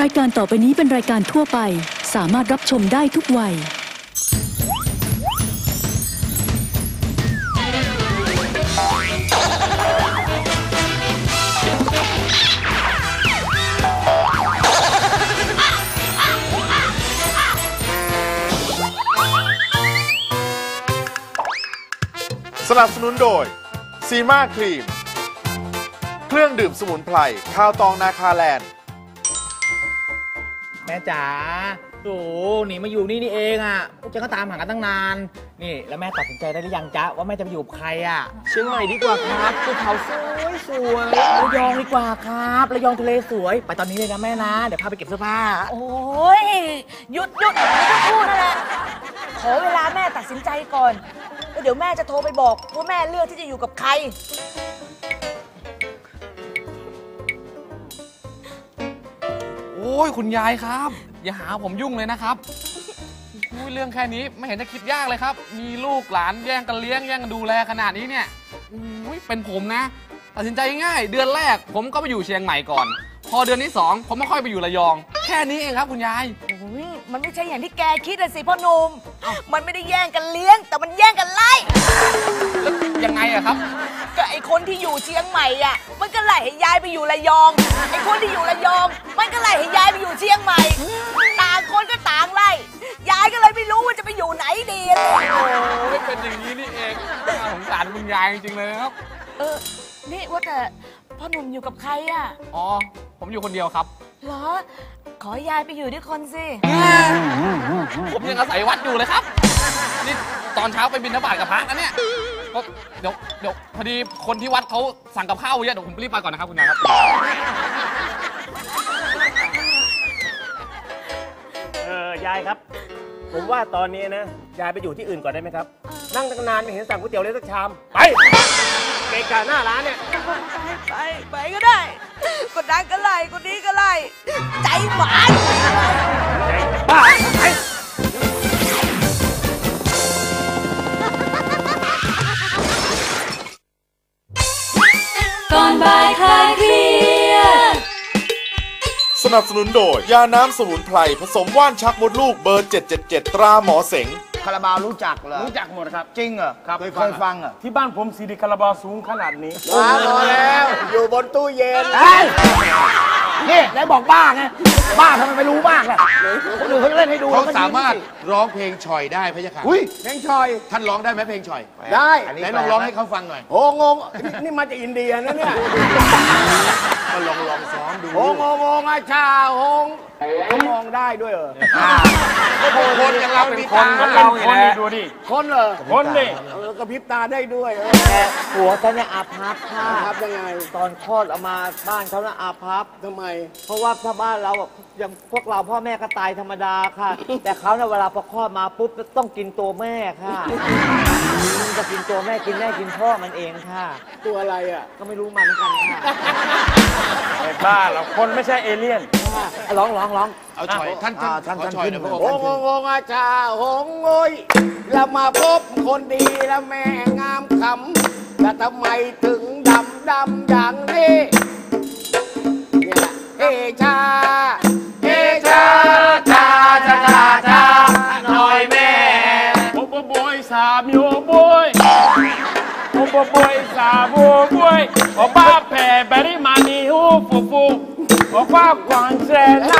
รายการต่อไปนี้เป็นรายการทั่วไป สามารถรับชมได้ทุกวัย สนับสนุนโดย ซีมาครีม เครื่องดื่มสมุนไพรข้าวตองนาคาแลนด์ ม่จ๋าโอ้โหหนีมาอยู่นี่นี่เองอะพวกฉันก็ตามหากันตั้งนาน นี่แล้วแม่ตัดสินใจได้หรือยังจ๊ะว่าแม่จะไปอยู่กับใครอะ เชียงใหม่ดีกว่าครับภูเขาสวยสวยระยองดีกว่าครับระยองทะเลสวย ไปตอนนี้เลยนะแม่นะ เดี๋ยวพาไปเก็บเสื้อผ้า โอ้ยหยุดหยุดไม่ต้องพูดนั่นแหละขอเวลาแม่ตัดสินใจก่อนแล้วเดี๋ยวแม่จะโทรไปบอกว่าแม่เลือกที่จะอยู่กับใคร อ้ยคุณยายครับ อย่าหาผมยุ่งเลยนะครับอุ้ยเรื่องแค่นี้ไม่เห็นจะคิดยากเลยครับ มีลูกหลานแย่งกันเลี้ยงแย่งกันดูแลขนาดนี้เนี่ยอุ้ยเป็นผมนะตัดสินใจง่ายเดือนแรก ผมก็ไปอยู่เชียงใหม่ก่อน พอเดือนที่สองผมไม่ค่อยไปอยู่ระยอง แค่นี้เองครับ คุณยาย โอ้ย มันไม่ใช่อย่างที่แกคิดเลยสิพ่อหนุ่มมันไม่ได้แย่งกันเลี้ยง แต่มันแย่งกันไล่ แล้วยังไงอะครับ ก็ไอคนที่อยู่เชียงใหม่อะมันก็ไล่ให้ย้ายไปอยู่ระยอง ไอคนที่อยู่ระยอง มันก็ไล่ให้ย้ายไปอยู่เชียงใหม่ ต่างคนก็ต่างไล่ ยายก็เลยไม่รู้ว่าจะไปอยู่ไหนดีอะโอ้ยเป็นอย่างนี้นี่เองน่าสงสารคุณยายจริงๆเลยครับ เออ นี่ว่าแต่พ่อหนุ่มอยู่กับใครอะอ๋อ ผมอยู่คนเดียวครับ เหรอ ขอยายไปอยู่ด้วยคนสิ ผมยังอาศัยวัดอยู่เลยครับ นี่ตอนเช้าไปบินทบาทกับพระนะเนี่ยก็เดี๋ยวเดี๋ยวพอดีคนที่วัดเขาสั่งกับข้าวเยอะเดี๋ยวผมรีบไปก่อนนะครับคุณนายครับ เออยายครับ ผมว่าตอนนี้นะ ยายไปอยู่ที่อื่นก่อนได้ไหมครับ นั่งตั้งนานไม่เห็นสั่งก๋วยเตี๋ยวเลยสักชาม ไปเกะกะหน้าร้านเนี่ย ไปไปก็ได้ คนนั้นก็ไล่คนนี้ก็ไล่ ใจหวานบ้าไปก่อนบ่ายคลายเครียดสนับสนุนโดย ยาน้ำสมุนไพร ผสมว่านชักมดลูกเบอร์ 777 ตราหมอเสง คาราบาวรู้จักเหรอรู้จักหมดครับ จริงเหรอครับเคยเคยฟังเหรอที่บ้านผมซีดีคาราบาวสูงขนาดนี้ว้าพอแล้ว อยู่บนตู้เย็น นี่แล้วบอกบ้าไง บ้าทำไมไม่รู้มากล่ะคนอื่นเขาจะเล่นให้ดูเขาแล้วก็สามารถยิ้สิร้องเพลงฉ่อยได้พะยะค่ะอุ้ยเพลงชอย ท่านร้องได้ไหมเพลงฉ่อยได้ไหนลองร้องให้เขาฟังหน่อย โอ้งงนี่นี่มาจากอินเดียนะเนี่ยก็ลองลองซ้อมดูโอ้งงงอาชาโฮงเขามองได้ด้วยเหรอคนอย่างเราเป็นคนคนเราคนนี่ดูดิคนเหรอคนดิเออกระพริบตาได้ด้วยเออหัวฉันเนี่ยอาภัพค่ะครับยังไง ตอนคลอดออกมาบ้านเขาน่ะอาภัพทำไมเพราะว่าถ้าบ้านเราอะอย่างพวกเราพ่อแม่ก็ตายธรรมดาค่ะ แต่เขาเนี่ยเวลาพอคลอดมาปุ๊บต้องกินตัวแม่ค่ะมันจะกินตัวแม่กินแม่กินพ่อมันเองค่ะ ตัวอะไรอะก็ไม่รู้มันเหมือนกันค่ะไอ้บ้าเราคนไม่ใช่เอเลี่ยน ค่ะร้องร้องร้อง เอาฉ่อยท่านท่านอ่าท่านขอฉ่อยหน่อยพระองค์โอ้งงงอาชาโฮงโอยเรามาพบคนดีแล้วแม่งามคำแต่ทำไมถึงดำดำอย่างนี้เนี่ยเฮ ชาเฮชาชาชาชาชาหน่อยแม่โอ้โบโบยสามโยโบยโอ้โบโบยสามโยโบยโอ้บ้าแผ่บริมานีฮูฟูฟูโอ้ฟ้ากวางเจน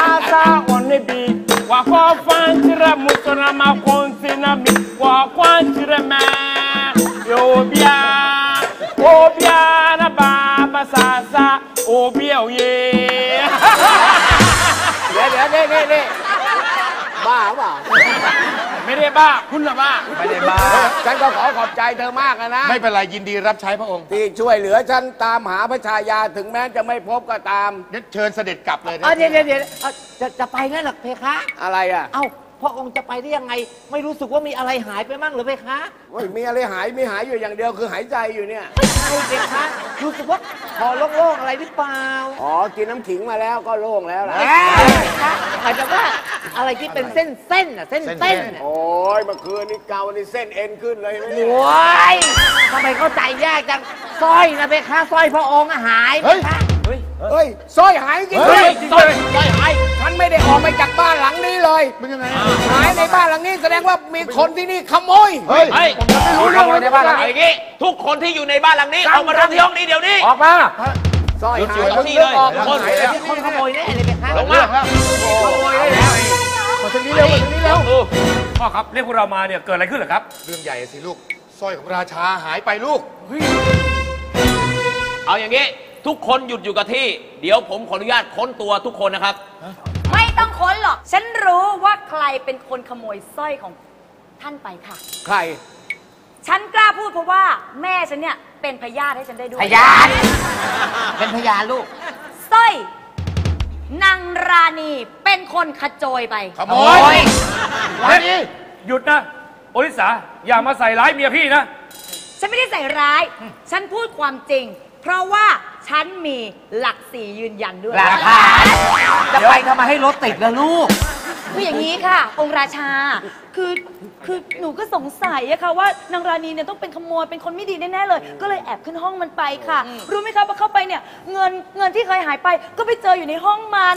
บ้า คุณน่ะบ้า ไม่ได้บ้า ฉันก็ขอขอบใจเธอมากนะ ไม่เป็นไรยินดีรับใช้พระองค์ที่ช่วยเหลือฉันตามหาพระชายาถึงแม้จะไม่พบก็ตามเดี๋ยวเชิญเสด็จกลับเลยนะเอ้าเดี๋ยวเดี๋ยวเดี๋ยวเอ้าจะจะไปงั้นเหรอเพคะ อะไรอะ เอ้า พระองค์จะไปได้ยังไง ไม่รู้สึกว่ามีอะไรหายไปมั่งหรือเพคะโอ้ยมีอะไรหายมีหายอยู่อย่างเดียวคือหายใจอยู่เนี่ย ไม่ใช่เพคะรู้สึกว่าคอโล่งๆอะไรหรือเปล่าอ๋อ กินน้ำขิงมาแล้วก็โล่งแล้วล่ะหมายถึงว่าอะไรที่เป็นเส้นเส้นๆอะเส้นเส้นๆอะโอ้ยเมื่อคืนนี้เกานี่เส้นเอ็นขึ้นเลยไหมโอเนี่ย้ยทำไมเข้าใจยากจังสร้อยนะเพคะสร้อยพระองค์อะหายเพคะ เฮ้ยสร้อยหายจริงเฮ้ยๆสร้อยสร้อ ยหายฉันอกไปจากบ้านหลังนี้เลยเป็นยังไงหายในบ้านหลังนี้แสดงว่ามีคนที่นี่ขโมย เฮ้ยเฮ้ยผมไม่รู้เรื่องเลยในบ้านหลังนี้อย่างงี้ ทุกคนที่อยู่ในบ้านหลังนี้เอามารวมที่ห้องนี้เดี๋ยวนี้ ออกมาสร้อยหยุดหาอยู่ยกับที่เลยทุกคนคนขโมยแน่เลยไหมคะลงมาขโมยได้แล้วมาทางนี้เร็วมาทางนี้เร็วพ่อครับเรียกพวกเรามาเนี่ยเกิดอะไรขึ้นเหรอครับ เรื่องใหญ่สิลูกสร้อยของราชาหายไปลูกเอาอย่างงี้ทุกคนหยุดอยู่กับที่ เดี๋ยวผมขออนุญาตค้นตัวทุกคนนะครับไม่ต้อง ค้นหรอก ฉันรู้ว่าใครเป็นคนขโมยสร้อยของท่านไปค่ะ ใคร ฉันกล้าพูดเพราะว่าแม่ฉันเนี่ยเป็นพยาธิให้ฉันได้ด้วยพยาน เป็นพยานลูก สร้อยนางราณีเป็นคนขโจยไป ขโมยเฮ้ยหยุดนะโอริสาอย่ามาใส่ร้ายเมียพี่นะ ฉันไม่ได้ใส่ร้าย ฉันพูดความจริง เพราะว่า ฉันมีหลักสียืนยันด้วย หลักฐานจะไปทำไมให้รถติดล่ะลูก คืออย่างนี้ค่ะ องค์ราชา คือคือหนูก็สงสัยอะค่ะว่านางราณีเนี่ยต้องเป็นขโมยเป็นคนไม่ดีแน่ๆเลย ก็เลยแอบขึ้นห้องมันไปค่ะ รู้ไหมคะว่าเข้าไปเนี่ยเงินเงินที่เคยหายไป ก็ไปเจออยู่ในห้องมัน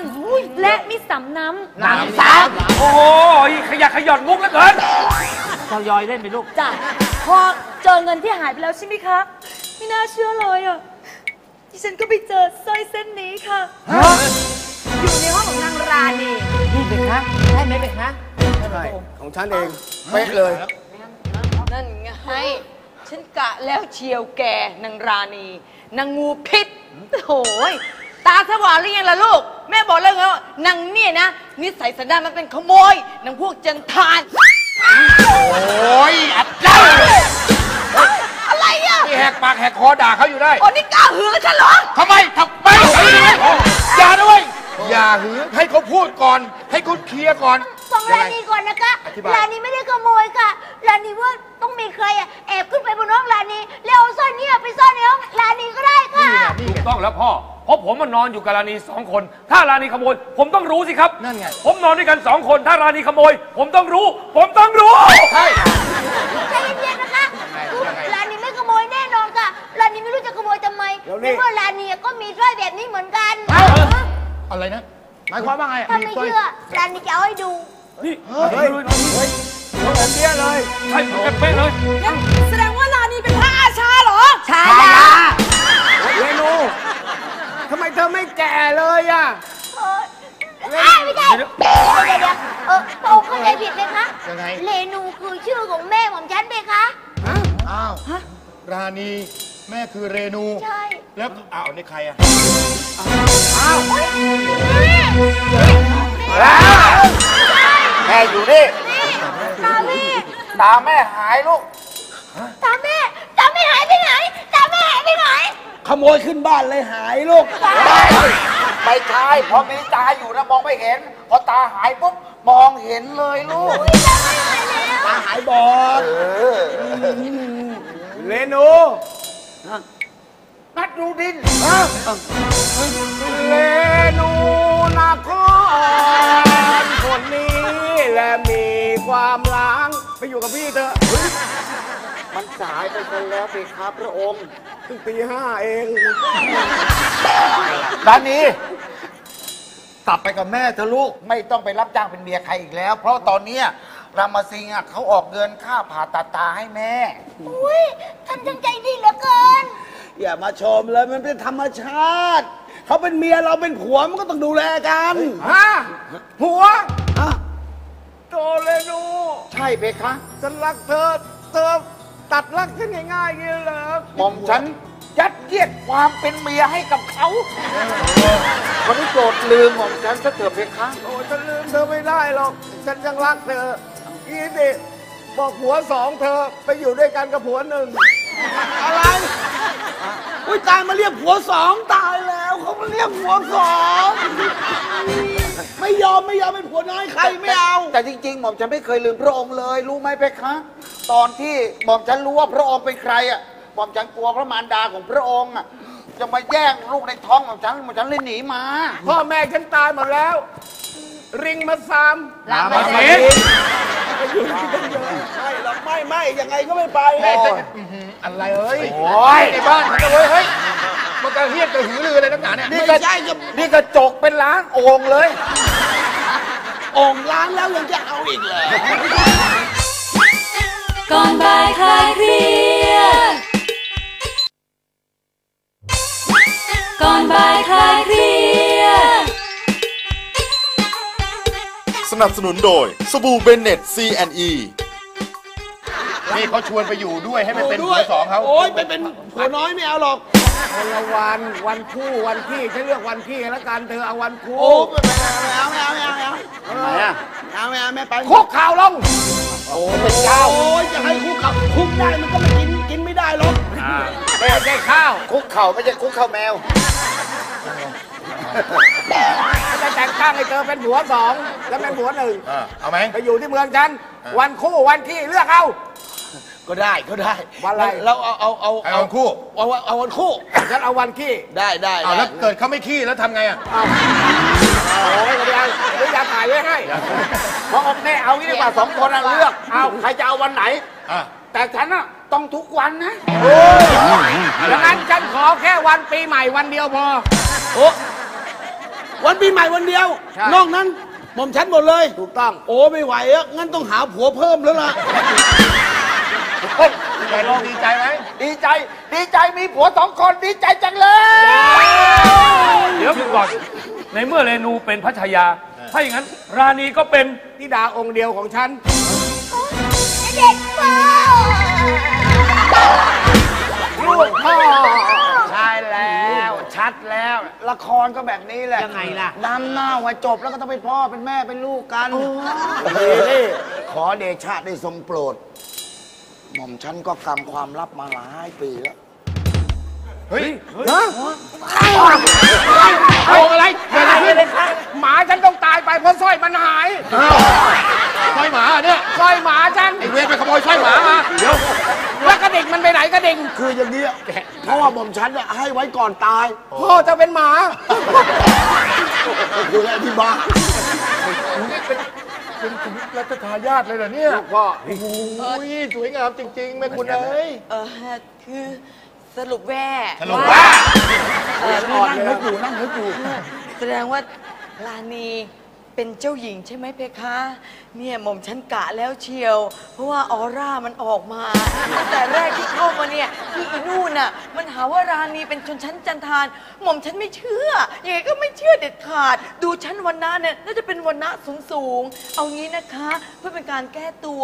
และมีสำน้ำน้ำสามโอ้โหขยักขย่อนมุกเหลือเกินทยอยเล่นไปลูกจ้ะพอเจอเงินที่หายไปแล้วใช่ไหมคะไม่น่าเชื่อเลยอะ ดิฉันก็ไปเจอสร้อยเส้นนี้ค่ะอยู่ในห้องของนางราณีนี่เป็นคะใช่ไหมเป็นคะใช่ของฉันเองเป๊ะเลย นั่นไงฉันกะแล้วเชียวแกนางราณีนางงูพิษโอ้ยตาสว่างหรือยังล่ะลูก แม่บอกแล้วไงว่านางเนี่ยนะ นิสัยสันดานมันเป็นขโมยนางพวกจันทาน โอ้ยอัดเจ้าอะไรอะนี่ แหกปากแหกคอด่าเขาอยู่ได้โอ้นี่กล้าหือฉันเหรอ ทำไมทำไมอย่าด้วยอย่าหือให้เขาพูดก่อน ให้เขาเคลียร์ก่อน ฟังร้านนี้ก่อนนะคะอธิบายร้านนี้ไม่ได้ขโมยค่ะร้านนี้ว่าต้องมีใครอะแอบขึ้นไปบนห้องร้านนี้แล้วเอาสร้อยเนี่ยไปซ่อนในห้องร้านนี้ก็ได้ค่ะ ถูกต้องแล้วพ่อ เพราะผมมันนอนอยู่กับราณีสองคน ถ้าราณีขโมย ผมต้องรู้สิครับ นั่นไง ผมนอนด้วยกันสองคน ถ้าราณีขโมย ผมต้องรู้ ผมต้องรู้ ใช่ใจเย็นๆนะคะ โมยทำไมเดี๋ยวนี้ในเมื่อร้านนี้ก็มีสร้อยแบบนี้เหมือนกันอะไรนะ หมายความว่าไงถ้าไม่เชื่อร้านนี้จะเอาให้ดูนี่เฮ้ยเฮ้ยแบบเนี้ยเลยใช่เหมือนกันเป๊ะเลยแสดงว่าราณีเป็นพระอาชาเหรอ ใช่เรนูทำไมเธอไม่แก่เลยอะ เอออ้าวไม่ใช่เดี๋ยวเดี๋ยวเดี๋ยวเออพระองค์เข้าใจผิดไหมคะยังไง เรนูคือชื่อของแม่ของฉันไปคะ อ้าว ราณี แม่คือเรนู ใช่แล้วอ้าวนี่ใครอะแม่อยู่นี่ตาแม่ตาแม่หายลูกตาแม่ตาแม่หายไปไหนตาแม่หายไปไหนขโมยขึ้นบ้านเลยหายลูกไม่ใช่พอมีตาอยู่นะมองไม่เห็น พอตาหายปุ๊บมองเห็นเลยลูกตาหายบอดเรนู นัดดูดินเรนูนาครคนนี้และมีความล้าง ไปอยู่กับพี่เถอะ มันสายไปคนแล้วสิครับพระองค์เพิ่งตีห้าเองร้านนี้ กลับไปกับแม่เธอะลูก ไม่ต้องไปรับจ้างเป็นเมียใครอีกแล้ว เพราะตอนเนี้ย รามาซิงอะเขาออกเงินค่าผ่าตัดตาให้แม่ อุ้ยท่านจังใจดีเหลือเกิน อย่ามาชมเลยมันเป็นธรรมชาติ เขาเป็นเมียเราเป็นผัวมันก็ต้องดูแลกันฮะผัวโตเลนูใช่เพคะฉันรักเธอเธอตัดรักฉันง่ายๆอย่างนี้เหรอหม่อมฉันยัดเยียดความเป็นเมียให้กับเขาวันนี้โปรดลืมหม่อมฉันซะเถอะเพคะโอ้ฉันลืมเธอไม่ได้หรอกฉันยังรักเธอ อีดิบอกผัวสองเธอไปอยู่ด้วยกันกับผัวหนึ่งอะไร อุ้ยตายมาเรียกผัวสองตายแล้วเขามาเรียกผัวสองไม่ยอมไม่ยอมเป็นผัวน้อยใครไม่เอา แต่จริงๆหม่อมฉันไม่เคยลืมพระองค์เลย รู้ไหมเพคะ ตอนที่หม่อมฉันรู้ว่าพระองค์เป็นใครอะหม่อมฉันกลัวพระมารดาของพระองค์อะจะมาแย่งลูกในท้องหม่อมฉันหม่อมฉันเลยหนีมา พ่อแม่ฉันตายหมดแล้ว ริงมาซามลามาสิไปอยู่ที่กันเยอะไม่หรอกไม่ไม่ยังไงก็ไม่ไปอะไรเอ้ยโอ้ยในบ้านเขาจะเว้ยเฮ้ยมันกระเฮียดกระหือรืออะไรนักหนาเนี่ยนี่ก็นี่กระจกเป็นล้างโอ่งเลยองค์ล้างแล้วยังจะเอาอีกเหรอก่อนบ่ายคลายเครีย นับสนุนโดยสบู่เบนเน็ต C&E นี่เขาชวนไปอยู่ด้วยให้มันเป็นหัวสองเขาโอ้ยไปเป็นผัวน้อยไม่เอาหรอก คนละวันวันคู่วันพี่ฉันเลือกวันพี่แล้วกันเธอเอาวันคู่โอ้ไม่เอาไม่เอาไม่เอาไม่เอาทำไมอะเอาไม่เอาไม่ไปคุกข่าวลงโอ้เป็นเจ้าโอ้ยจะให้คุกข่าวคุกได้มันก็ไม่กินกินไม่ได้หรอกไม่ใช่ข้าว คุกเข่าไม่ใช่คุกเข่าแมว จะแต่งตั้งให้เธอเป็นผัวสองแล้วเป็นผัวหนึ่งเออเอาไหม ไปอยู่ที่เมืองฉันวันคู่วันพี่เลือกเอา ก็ได้ก็ได้วันอะไรแล้วเอาเอาเอาเอาคู่ เอาเอาเอาวันคู่ ฉันเอาวันขี้ได้ได้เอาแล้วได้เกิดเขาไม่ขี้แล้วทำไงอะ โอ้ยกระเดียงเดี๋ยวอยาถ่ายไว้ให้เพราะแม่เอางี้ดีกว่าสองคนน่ะเลือกเอาใครจะเอาวันไหน อะ แต่ฉันน่ะต้องทุกวันนะดังนั้นฉันขอแค่วันปีใหม่วันเดียวพอ โอ้ วันปีใหม่วันเดียว ใช่ นอกนั้นหม่อมฉันหมดเลย ถูกต้องโอ้ไม่ไหวอะงั้นต้องหาผัวเพิ่มแล้วล่ะเฮ้ยแกลองดีใจไหมดีใจ ดีใจมีผัวสองคนดีใจจังเลย เดี๋ยวก่อนในเมื่อเรนูเป็นพัชยา ถ้าอย่างนั้น ราณีก็เป็นธิดาองค์เดียวของฉัน เด็กพ่อ ลูกพ่อใช่แล้ว ชัดแล้ว ละครก็แบบนี้แหละยังไงล่ะ ดำหน้าไว้จบแล้วก็ต้องเป็นพ่อเป็นแม่เป็นลูกกันนี่ขอเดชะได้ทรงโปรด หม่อมฉันก็กำความลับมาหลายปีแล้ว เฮ้ยเอาอะไรเกิดอะไรขึ้นหมาฉันต้องตายไปเพราะสร้อยมันหายสร้อยหมาเนี่ยสร้อยหมาฉันไอเวรไปขโมยสร้อยหมามาเดี๋ยวแล้วกระดิ่งมันไปไหนกระดิ่งคืออย่างนี้ เพราะว่าหม่อมฉันเนี่ยให้ไว้ก่อนตาย พ่อจะเป็นหมาคืออะไรที่บ้าเป็นคุณรัชทายาทเลยเหรอเนี่ยลูกพ่อโอ้ยสวยงามจริงๆแม่คุณเอ้ยเออคือสรุปแว่สรุปว่าเออนั่งนึกอยู่นั่งนึกอยู่แสดงว่าลานี เป็นเจ้าหญิงใช่ไหมเพคะ เนี่ยหม่อมฉันกะแล้วเชียว เพราะว่าออร่ามันออกมาตั้งแต่แรกที่เข้ามาเนี่ยคืออีนู่นน่ะมันหาว่าราณีเป็นชนชั้นจันทาน หม่อมฉันไม่เชื่อยังไงก็ไม่เชื่อเด็ดขาด ดูชั้นวันนะเนี่ยน่าจะเป็นวันนะสูงสูงๆเอางี้นะคะ เพื่อเป็นการแก้ตัว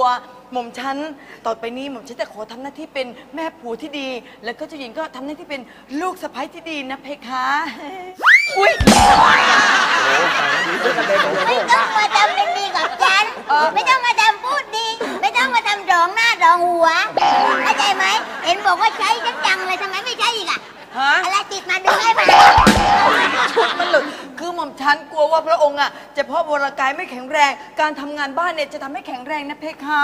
หม่อมฉันต่อไปนี้หม่อมฉันจะขอทำหน้าที่เป็นแม่ผัวที่ดี แล้วก็เจ้าหญิงก็ทำหน้าที่เป็นลูกสะใภ้ที่ดีนะเพคะ อุ้ยไม่ต้องมาทำเป็นดีกับฉัน ไม่ต้องมาทำพูดดี ไม่ต้องมาทำรองหน้ารองหัวเข้าใจไหม เห็นบอกว่าใช้ฉันจังเลยทำไมไม่ใช้อีกอะฮะอะไรติดมาดึงให้มาชุดมันหลุดคือหม่อมฉันกลัวว่าพระองค์อะจะเพราะวรกายไม่แข็งแรง การทำงานบ้านเนี่ยจะทำให้แข็งแรงนะเพคะ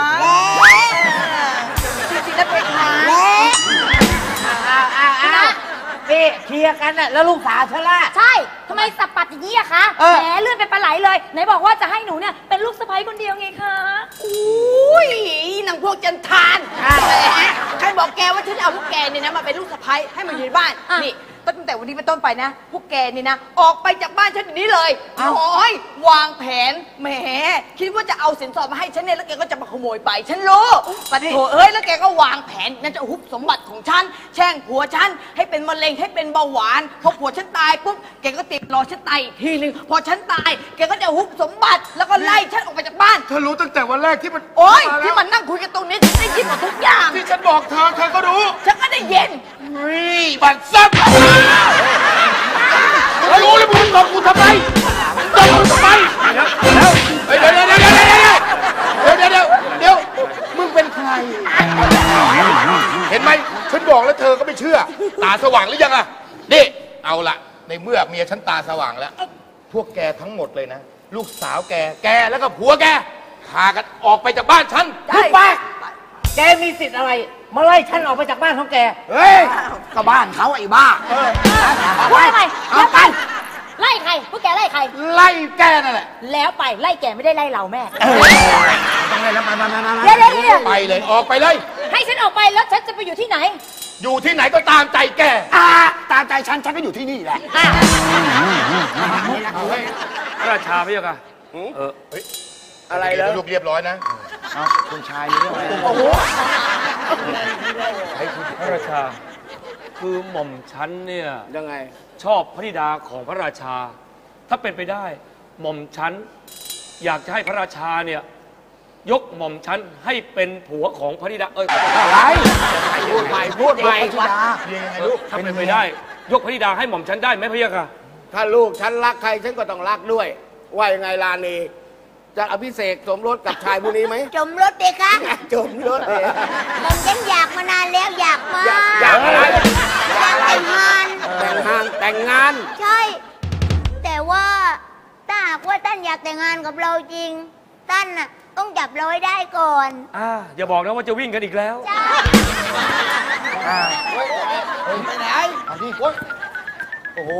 จริงๆนะเพคะ นี่เคลียร์กันน่ะแล้วลูกสาวฉันล่ะ ใช่ทำไมสับปัดอย่างนี้อะคะแหมเลื่อนเป็นปลาไหลเลย ไหนบอกว่าจะให้หนูเนี่ยเป็นลูกสะใภ้คนเดียวไงคะ อุ้ยนางพวกจันทานแหมใครบอกแกว่าฉันจะเอาพวกแกเนี่ยนะมาเป็นลูกสะใภ้ให้มาอยู่ในบ้านนี่ ตั้งแต่วันนี้เป็นต้นไปนะ พวกแกนี่นะ ออกไปจากบ้านฉันเดี๋ยวนี้เลยโอ้ยวางแผน แหม คิดว่าจะเอาสินสอดมาให้ฉันเนี่ย แล้วแกก็จะมาขโมยไป ฉันรู้ปัดโถเอ้ย แล้วแกก็วางแผนนั่นจะฮุบสมบัติของฉัน แช่งผัวฉัน ให้เป็นมะเร็ง ให้เป็นเบาหวาน พอผัวฉันตายปุ๊บ แกก็ติดรอฉันตายอีกทีหนึ่งพอฉันตาย แกก็จะฮุบสมบัติ แล้วก็ไล่ฉันออกไปจากบ้าน เธอรู้ตั้งแต่วันแรกที่มันโอ๊ยมาแล้วที่มันนั่งคุยกันตรงนี้ฉันได้ยินหมดทุกอย่าง ที่ฉันบอกเธอเธอก็รู้ ฉันก็ได้ยิน นี่บัตซับแล้วรู้แล้วมึงตบกูทำไมตบกูทำไมเดี๋ยวเดี๋ยวเดี๋ยวเดี๋ยวเดี๋ยวเดี๋ยวเดี๋ยวเดี๋ยวมึงเป็นใครเห็นไหมฉันบอกแล้วเธอก็ไม่เชื่อตาสว่างหรือยังล่ะนี่เอาละในเมื่อเมียฉันตาสว่างแล้วพวกแกทั้งหมดเลยนะลูกสาวแกแกแล้วก็ผัวแกพากันออกไปจากบ้านฉันใช่ลูกป้า แกมีสิทธิ์อะไร มาไล่ฉันออกไปจากบ้านของแก เฮ้ยก็บ้านเขาไอ้บ้าว่าไงเอาแล้วไปไป ไล่ใครพวกแกไล่ใคร ไล่แกนั่นแหละ แล้วไปไล่แกไม่ได้ไล่เราแม่ต้องไล่แล้วมามามามาเดี๋ยวเดี๋ยวเดี๋ยวไปเลยออกไปเลย ให้ฉันออกไปแล้วฉันจะไปอยู่ที่ไหน อยู่ที่ไหนก็ตามใจแกอ่าตามใจฉันฉันก็อยู่ที่นี่แหละพระราชาพระเจ้าค่ะเออเฮ้ยอะไรเดี๋แล้ยววลูกเรียบร้อยนะ เอาคุณชายมีเรื่องอะไรโอ้โหพระราชา คือหม่อมฉันเนี่ยยังไง ชอบพระธิดาของพระราชา ถ้าเป็นไปได้ หม่อมฉันอยากจะให้พระราชาเนี่ยยกหม่อมฉันให้เป็นผัวของพระธิดาเอ้ยอะไรพูดใหม่พูดใหม่เออถ้าเป็นไปได้ ยกพระธิดาให้หม่อมฉันได้ไหมพะยะค่ะถ้าลูกฉันรักใครฉันก็ต้องรักด้วย ว่ายังไงลานี จะอภิเษกสมรสกับชายผู้นี้ไหมจมรถเด็กคะจมรสเลยผมฉันอยากมานานแล้วอยากมาอยากอะไรอยากแต่งงานแต่งงานแต่งงาน ใช่ แต่ว่าถ้าหากว่าท่านอยากแต่งงานกับเราจริงท่านน่ะต้องจับเราให้ได้ก่อนอ่าอย่าบอกนะว่าจะวิ่งกันอีกแล้วใช่ไปไหนเอาที่โอ้โห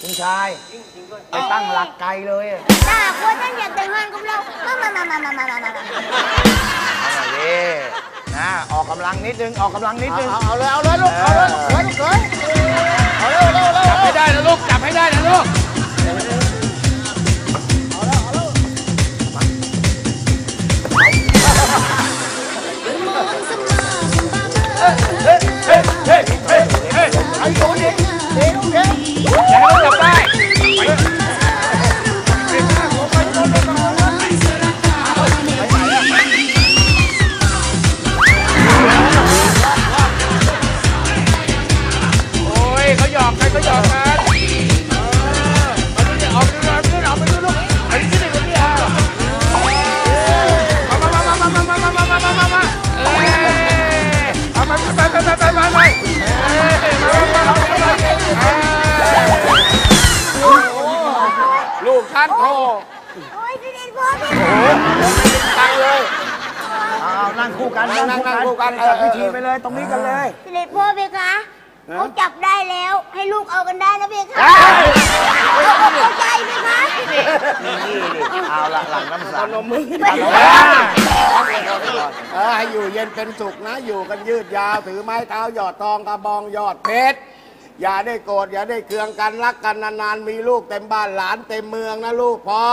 คุณชายไปตั้งหลักไกลเลยอะถ้าหากว่าท่านอยากแต่งงานกับเรามามามามามามามามาเอาหน่อยดินะออกกำลังนิดนึงออกกำลังนิดนึงเอาเลยเอาเลยลูกเอาเลยลูกเขยลูกเขยเอาเร็วเร็วเร็วจับให้ได้นะลูกจับให้ได้นะลูก มามามาเอ้ยเอามาไปไปไปไปไปไปลูกฉันโทรโอ้ยพี่เด็กพ่อพี่ตังเลยเอานั่งคู่กันนั่งคู่กันจัดพิธีไปเลยตรงนี้กันเลยพี่เด็กพ่อเพคะเขาจับได้แล้วให้ลูกเอากันได้นะเพคะ เข้าใจไหมคะเอาละหลังน้ำสังนมมือเออให้อยู่เย็นเป็นสุขนะ อยู่กันยืดยาว ถือไม้เท้าหยอดทองกระบองยอดเพชร อย่าได้โกรธอย่าได้เคืองกันรักกันนานๆ มีลูกเต็มบ้านหลานเต็มเมืองนะลูกพ่อ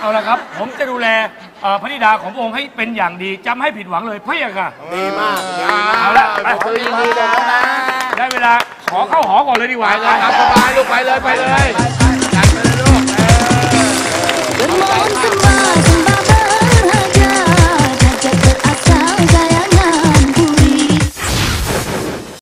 เอาละครับ ผมจะดูแลเอ่อพระธิดาของพระองค์ให้เป็นอย่างดีจำให้ผิดหวังเลยพะยะค่ะดีมากดีมากเอาละไป ยินดีเลยนะ ได้เวลาขอเข้าหอก่อนเลยดีกว่าเลยบสบายลูกไปเลยไปเลยไปเลยลูก